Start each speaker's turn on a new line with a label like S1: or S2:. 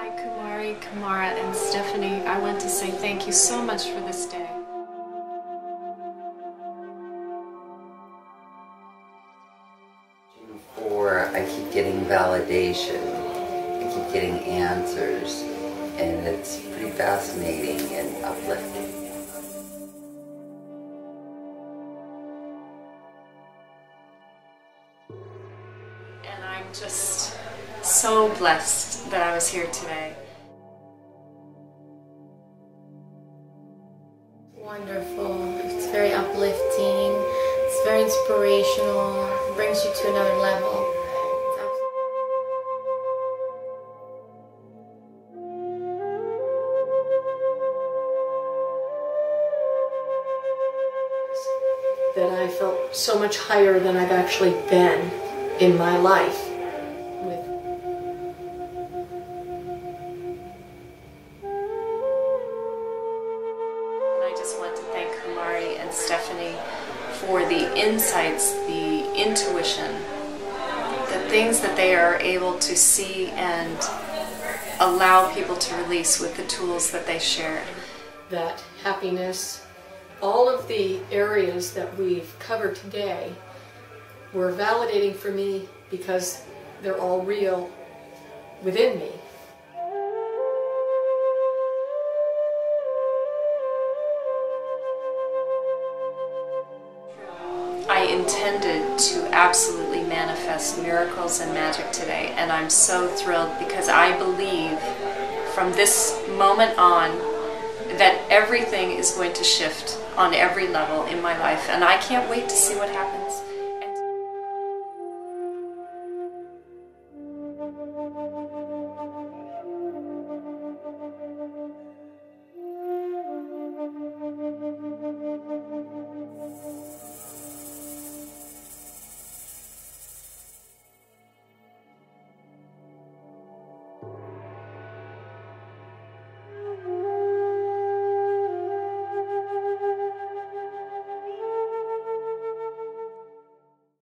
S1: Hi, Kumari, Kamara, and Stephanie. I want to say thank you so much for this day.
S2: For I keep getting validation, I keep getting answers, and it's pretty fascinating and uplifting.
S1: And I'm just so blessed that I was here today.
S3: Wonderful. It's very uplifting. It's very inspirational. It brings you to another level.
S4: That I felt so much higher than I've actually been in my life.
S1: Just want to thank Kumari and Stephanie for the insights, the intuition, the things that they are able to see and allow people to release with the tools that they shared.
S4: that happiness, all of the areas that we've covered today were validating for me because they're all real within me.
S1: I intended to absolutely manifest miracles and magic today, and I'm so thrilled because I believe from this moment on that everything is going to shift on every level in my life, and I can't wait to see what happens.